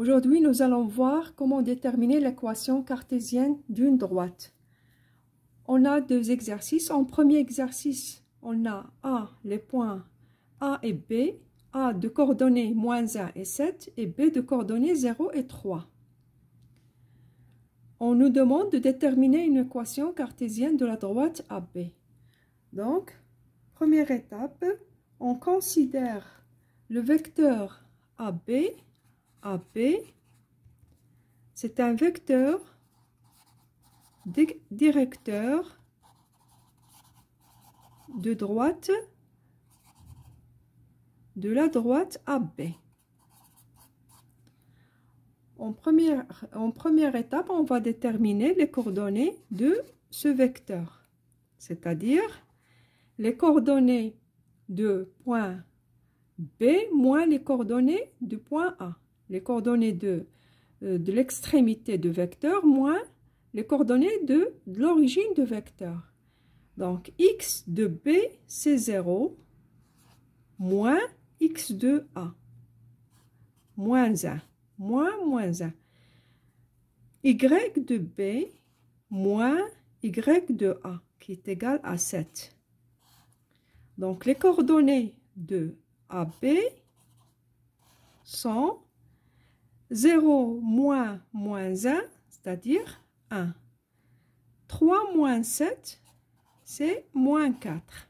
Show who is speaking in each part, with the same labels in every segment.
Speaker 1: Aujourd'hui, nous allons voir comment déterminer l'équation cartésienne d'une droite. On a deux exercices. En premier exercice, on a A, les points A et B, A de coordonnées moins 1 et 7 et B de coordonnées 0 et 3. On nous demande de déterminer une équation cartésienne de la droite AB. Donc, première étape, on considère le vecteur AB AB, c'est un vecteur directeur de droite de la droite AB. En première, en première étape, on va déterminer les coordonnées de ce vecteur, c'est-à-dire les coordonnées de point B moins les coordonnées du point A les coordonnées de, euh, de l'extrémité de vecteur moins les coordonnées de, l'origine de vecteur. Donc, x de B, c'est 0, moins x de A, moins 1, moins moins 1. y de B, moins y de A, qui est égal à 7. Donc, les coordonnées de AB sont 0 moins moins 1, c'est-à-dire 1. 3 moins 7, c'est moins 4.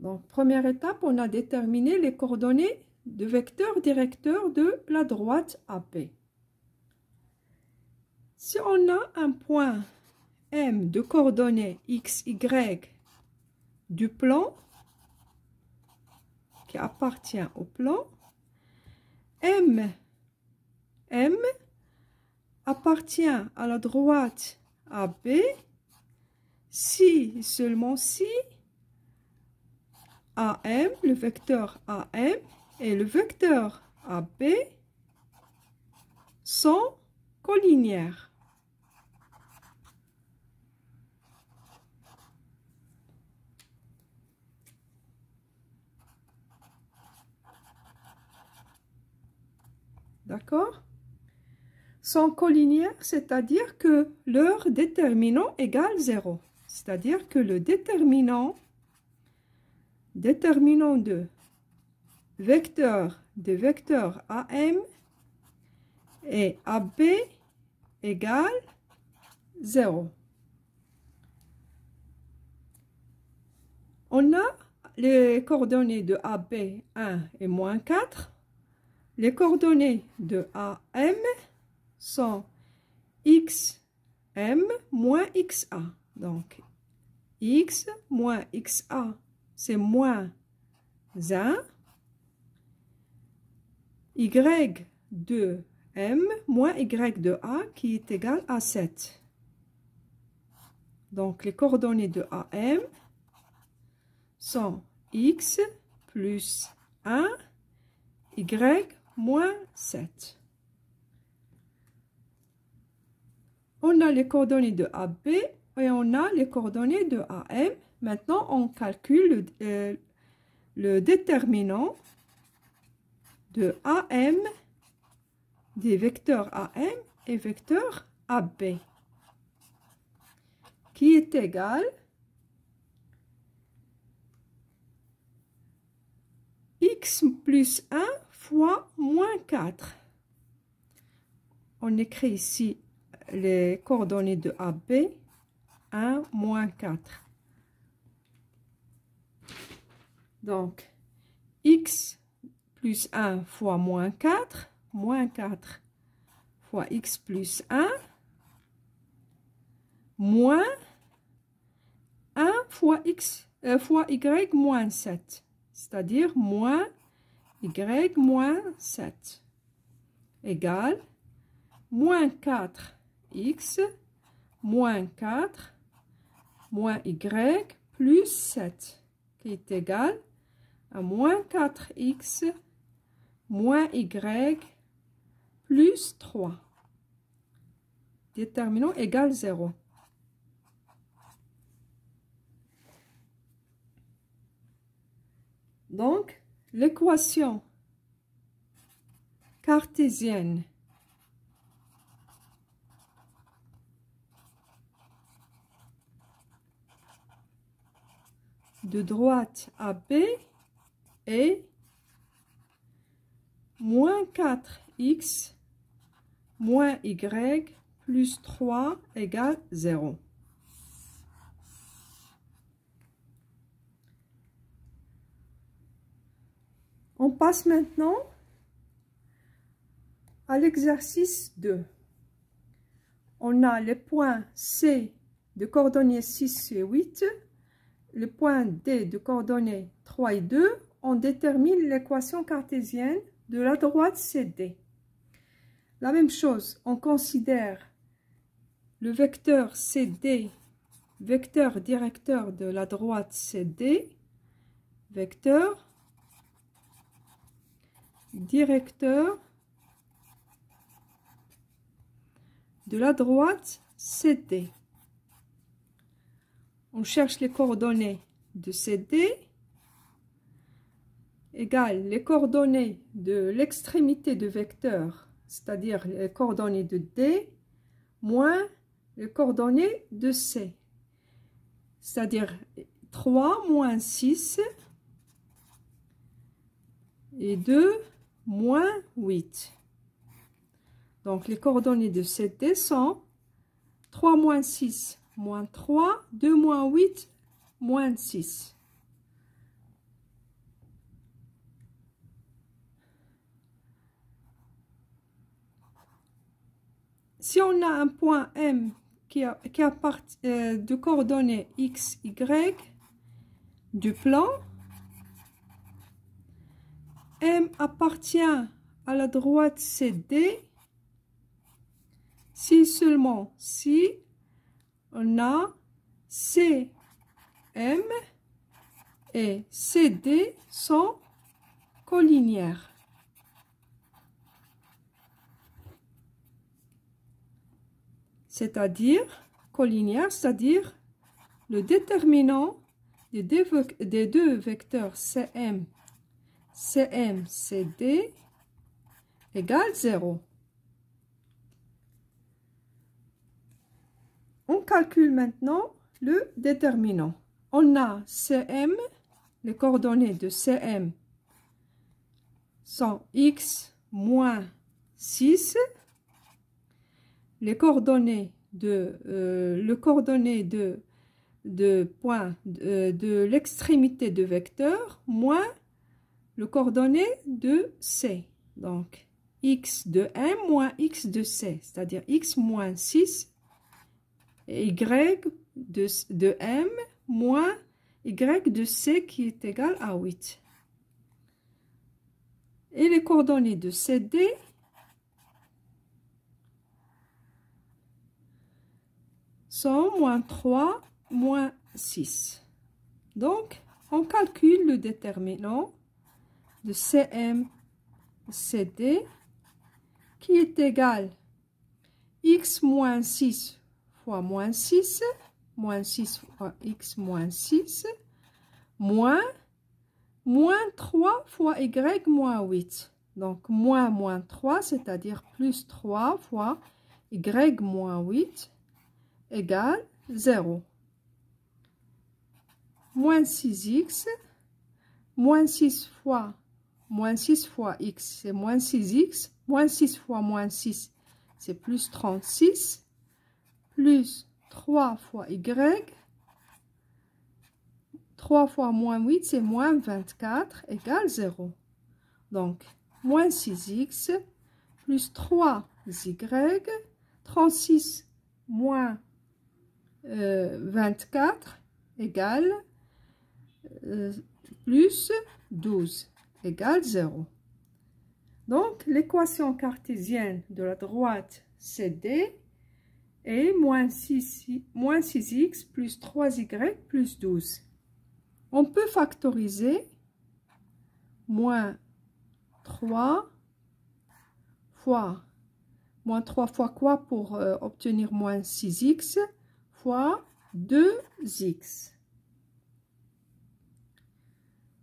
Speaker 1: Donc, première étape, on a déterminé les coordonnées de vecteur directeur de la droite AP. Si on a un point M de coordonnées x, y du plan qui appartient au plan, M. Appartient à la droite AB si, seulement si, AM, le vecteur AM et le vecteur AB sont collinéaires. D'accord? Sont collinéaires, c'est-à-dire que leur déterminant égale 0. C'est-à-dire que le déterminant, déterminant de vecteur de vecteur AM et AB égale 0. On a les coordonnées de AB 1 et moins 4 les coordonnées de AM sont xm moins xa. Donc, x moins xa, c'est moins 1. y de m moins y de a qui est égal à 7. Donc, les coordonnées de AM sont x plus 1, y moins 7. On a les coordonnées de AB et on a les coordonnées de AM. Maintenant, on calcule le, euh, déterminant de AM, des vecteurs AM et vecteurs AB, qui est égal x plus 1 moins 4. On écrit ici les coordonnées de AB, 1 moins 4. Donc, x plus 1 fois moins 4, moins 4 fois x plus 1, moins 1 fois x euh, fois y moins 7, c'est-à-dire moins y moins 7 égale moins 4x moins 4 moins y plus 7 qui est égal à moins 4x moins y plus 3. Déterminant égale 0. Donc, l'équation cartésienne de droite à B est moins 4x moins y plus 3 égale 0. On passe maintenant à l'exercice 2. On a les points C de coordonnées 6 et 8, le point D de coordonnées 3 et 2. On détermine l'équation cartésienne de la droite CD. La même chose, on considère le vecteur CD, vecteur directeur de la droite CD, vecteur directeur de la droite CD. On cherche les coordonnées de CD égale les coordonnées de l'extrémité de vecteur, c'est-à-dire les coordonnées de D, moins les coordonnées de C, c'est-à-dire 3 moins 6 et 2 moins 8. Donc, les coordonnées de CD sont 3 moins 6, moins 3, 2 moins 8, moins 6. Si on a un point M qui a, qui a euh, de coordonnées x, y du plan, M appartient à la droite CD si seulement si on a CM et CD sont collinières. C'est-à-dire, collinières, c'est-à-dire le déterminant des deux, vecteurs CM, CM, CD égale 0. On calcule maintenant le déterminant. On a CM, les coordonnées de CM sont x moins 6. Les coordonnées de, euh, le coordonnées de, point de, de l'extrémité de vecteur moins le coordonné de C. Donc, x de M moins x de C, c'est-à-dire x moins 6 et y de, de M moins y de C qui est égal à 8. Et les coordonnées de CD sont moins 3, moins 6. Donc, on calcule le déterminant de CM, CD qui est égal x moins 6 fois moins 6, moins 6 fois x moins 6, moins, moins 3 fois y moins 8. Donc, moins moins 3, c'est-à-dire plus 3 fois y moins 8 égale 0. Moins 6x, moins 6 fois moins 6 fois x, c'est moins 6x, moins 6 fois moins 6, c'est plus 36, plus 3 fois y, 3 fois moins 8, c'est moins 24, égale 0. Donc, moins 6x, plus 3y, 36 moins 24, euh, égale euh, plus 12 égale 0. Donc, l'équation cartésienne de la droite CD est moins 6, moins 6x plus 3y plus 12. On peut factoriser moins 3 fois, moins 3 fois quoi pour euh, obtenir moins 6x fois 2x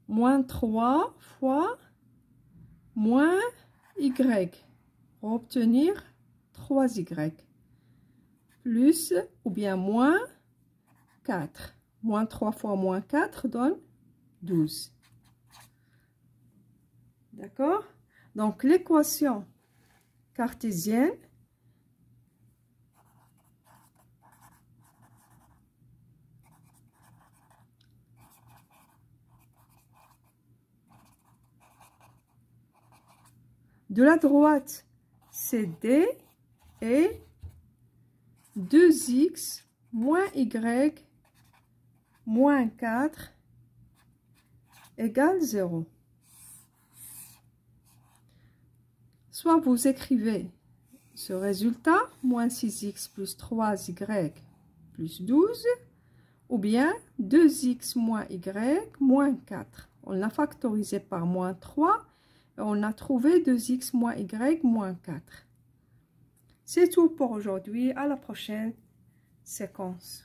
Speaker 1: moins 3 fois moins y pour obtenir 3y plus ou bien moins 4. Moins 3 fois moins 4 donne 12. D'accord? Donc l'équation cartésienne de la droite, c'est D et 2x moins y moins 4 égale 0. Soit vous écrivez ce résultat, moins 6x plus 3y plus 12, ou bien 2x moins y moins 4. On l'a factorisé par moins 3 on a trouvé 2x moins y moins 4. C'est tout pour aujourd'hui. À la prochaine séquence.